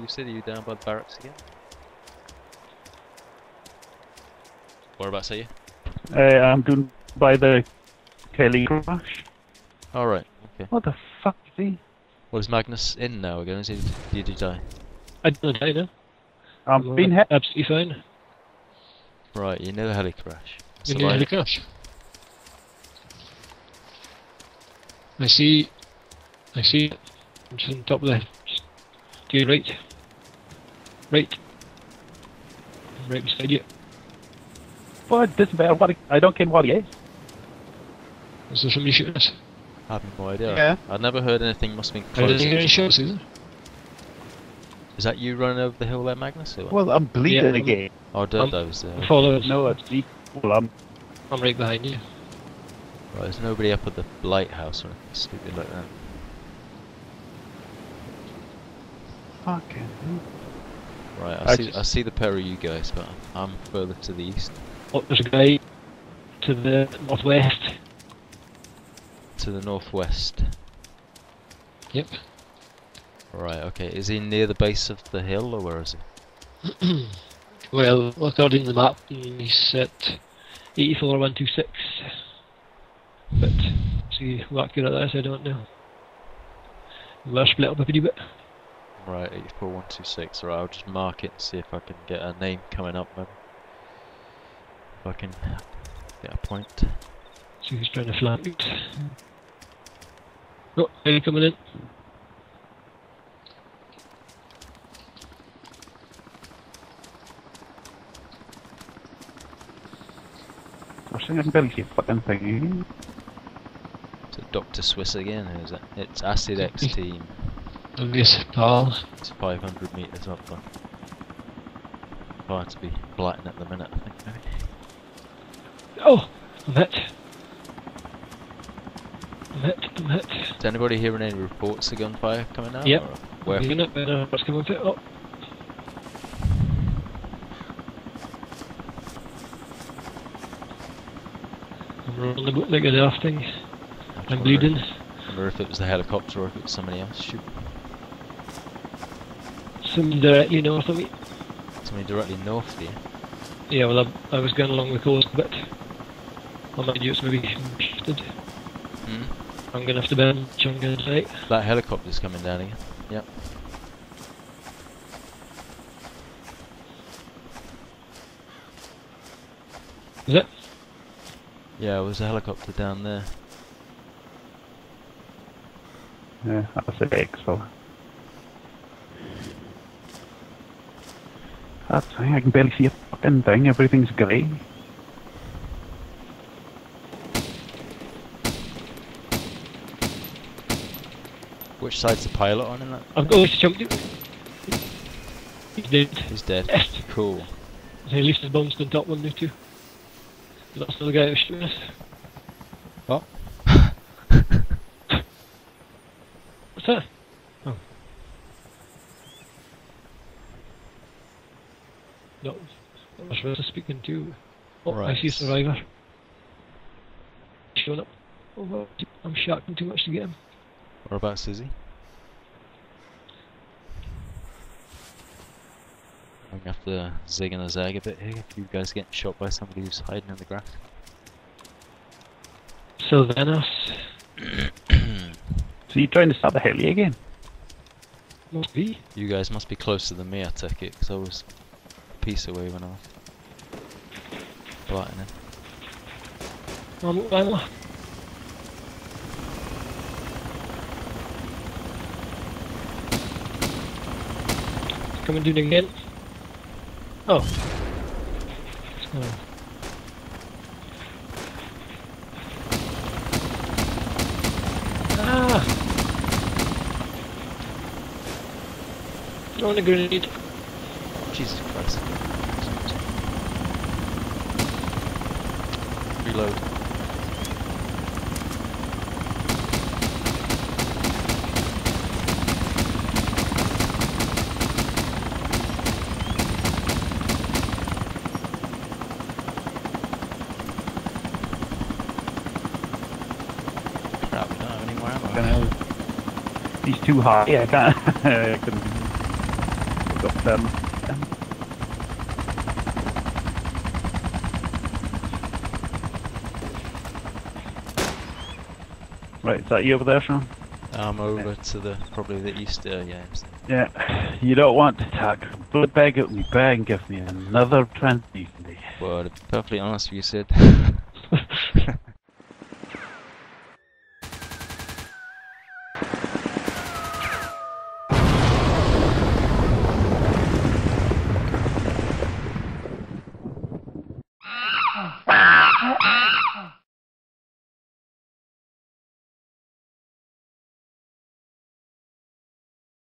You said are you down by the barracks again? Whereabouts are you? Uh, I'm doing by the heli crash. Alright, okay. What the fuck is he? Well, is Magnus in now again? Is he, did he die? I don't know. I'm being hit. Absolutely fine. Right, you know the heli crash. You near the crash. I see. I see it. I'm just on top of the. Just to your right. Right. Right beside you. What? Doesn't what. I don't care what he is. Is there somebody shooting us? I have no idea. Yeah. I've never heard anything. Must have been I didn't hear any shots either. Is that you running over the hill there, Magnus? Or? Well, I'm bleeding Yeah, I'm- again. oh, um, Dirdo was there. Follow us. No, it's me. Well, I'm. I'm right behind you. Right, there's nobody up at the lighthouse or anything stupid like that. Fucking. Right, I, I see. just- I see the pair of you guys, but I'm further to the east, Oh, there's a guy to the northwest. to the northwest. Yep. Right, okay. Is he near the base of the hill, or where is he? Well, according to the map, he's at 84126. But, see how accurate that is, I don't know. We're split up a pretty bit. Right, 84126. Right, I'll just mark it and see if I can get a name coming up, maybe. If I can get a point. See who's trying to flank it. Oh, are you coming in? I think I can barely see a fucking thing. Is it Dr. Swiss again? Or is it? It's Acid X Team. Obvious pal. It's 500 metres up there. Far to be blighting at the minute, I think, maybe. Oh! I'm hit. I'm hit, I'm hit. Is anybody hearing any reports of gunfire coming out? Yep. or Where? Being it, better. What's coming fit up? I'm rolling the boat like a daft thing. I I'm wonder- bleeding. wonder if it was the helicopter or if it was somebody else shooting. Somebody directly north of me. Somebody directly north of you. Yeah, well, I, I was going along the coast but bit. I might use maybe shifted. Hmm? I'm gonna have to bend chunk inside. That helicopter's coming down again. Yep. Is it? Yeah, there was a helicopter down there. Yeah, that's the X fella. That's the thing, I can barely see a fucking thing. Everything's grey. Which side's the pilot on in that? I've always chunked it. He's dead. He's dead. Yes. Cool. So at least his bones on top one there too. That's the guy who was shooting us. What? What's that? No, that was Rosa speaking to. Oh, I see a survivor. Showing up. Oh, well, I'm shocking too much to get him. Whereabouts is he? I'm gonna have to zig and a zag a bit here if you guys are getting shot by somebody who's hiding in the grass. Sylvanas. So you're trying to start the heli again? Must be. You guys must be closer than me, I take it, because I was a piece away when I was blighting it. Um, well, do it again. Oh. So. Ah! Throwing a grenade. Jesus Christ. Reload. Crap, we don't have any more ammo. He's too high. Yeah, I can't. I couldn't. got them. Right, is that you over there, Sean? I'm over to the probably the east. Uh, yeah. Yeah, you don't want to talk. It back out in bag and give me another 20. Well, to be perfectly honest with you, Sid,